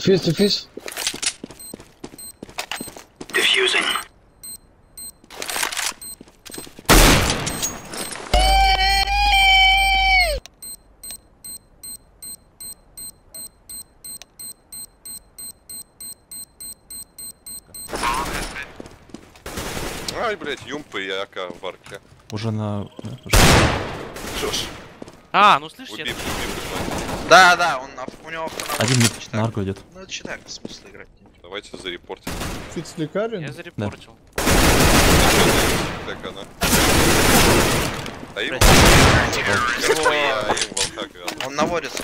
Дефьюз, дефьюз. Diffusing. Ай, блядь, юмпи, яка в арке. Уже на... Что ж, А, ну слышите, убив, убив. Да, да, он у него автонавод. Один мид Читаю. на арку идет. Ну это читаю, смысл играть. Давайте зарепортим. Фикс лекарен. я зарепортил. Так она. А им... Он наводится.